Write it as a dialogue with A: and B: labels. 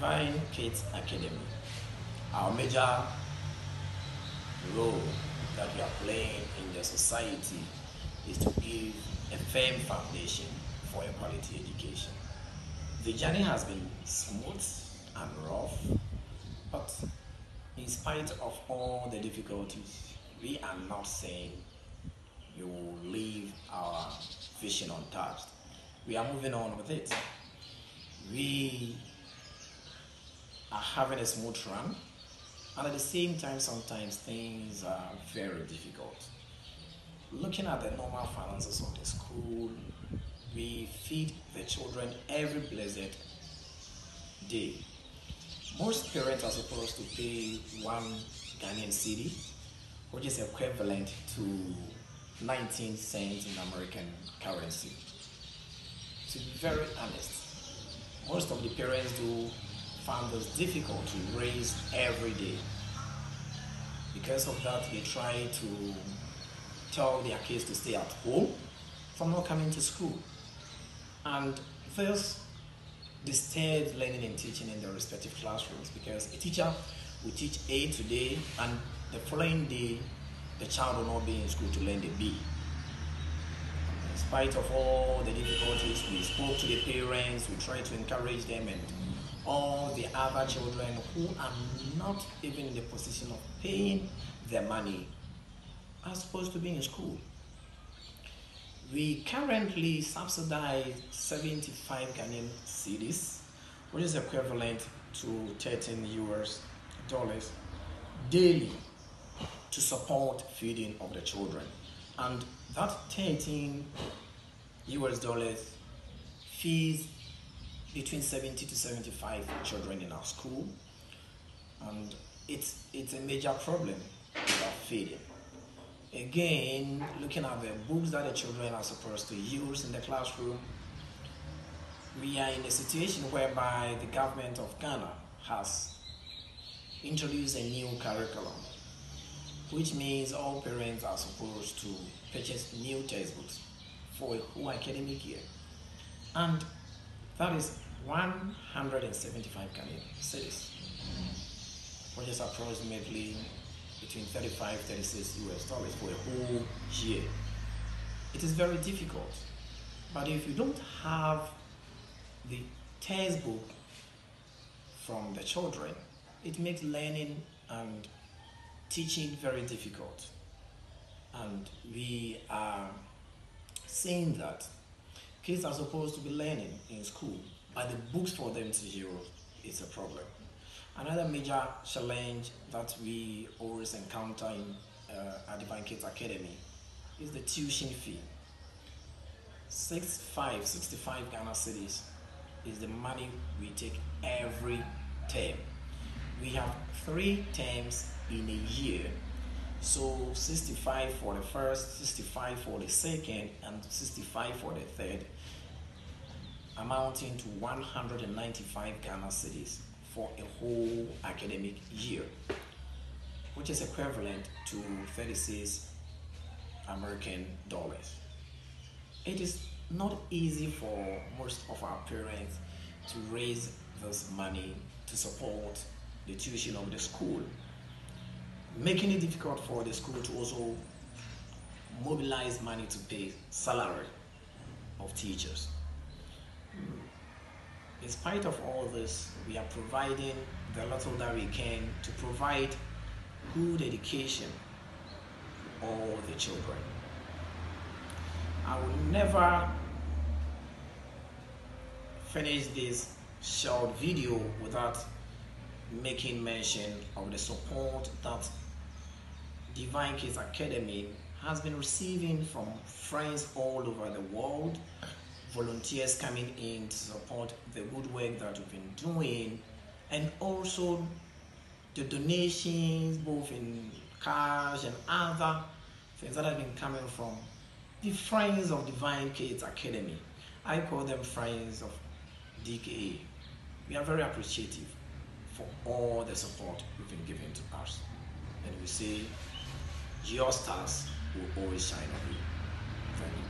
A: Divine Kids Academy, our major role that we are playing in the society is to give a firm foundation for a quality education. The journey has been smooth and rough, but in spite of all the difficulties, we are not saying you will leave our vision untouched. We are moving on with it. We are having a smooth run, and at the same time, sometimes things are very difficult. Looking at the normal finances of the school, we feed the children every blessed day. Most parents are supposed to pay one Ghanaian cedi, which is equivalent to 19 cents in American currency. To be very honest, most of the parents do find this difficult to raise every day. Because of that, they try to tell their kids to stay at home from not coming to school. And this disturbs learning and teaching in their respective classrooms because a teacher will teach A today and the following day the child will not be in school to learn the B. In spite of all the difficulties, we spoke to the parents, we tried to encourage them and all the other children who are not even in the position of paying their money are supposed to be in school. We currently subsidize 75 Ghanaian cedis, which is equivalent to 13 US dollars daily to support feeding of the children. And that 13 US dollars feeds between 70 to 75 children in our school. And it's, it's a major problem about feeding. Again, looking at the books that the children are supposed to use in the classroom, we are in a situation whereby the government of Ghana has introduced a new curriculum, which means all parents are supposed to purchase new textbooks for a whole academic year. And that is 175 Ghanaian cedis, which is approximately between 35 36 US dollars for a whole year. It is very difficult. But if you don't have the textbook from the children, it makes learning and teaching very difficult. And we are saying that kids are supposed to be learning in school, but the books for them to use is a problem. Another major challenge that we always encounter in uh, at Divine Kids Academy is the tuition fee. 65, 65 Ghana cedis is the money we take every term. We have three terms in a year. So 65 for the first, 65 for the second, and 65 for the third, amounting to 195 Ghana cedis for a whole academic year, which is equivalent to 36 American dollars. It is not easy for most of our parents to raise this money to support the tuition of the school, making it difficult for the school to also mobilize money to pay salary of teachers in spite of all this, we are providing the little that we can to provide good education for all the children. I will never finish this short video without making mention of the support that Divine Kids Academy has been receiving from friends all over the world volunteers coming in to support the good work that we've been doing and also the donations both in cash and other things that have been coming from the friends of Divine Kids Academy. I call them friends of DKA. We are very appreciative for all the support you've been giving to us. And we say, your stars will always shine on you. Thank you.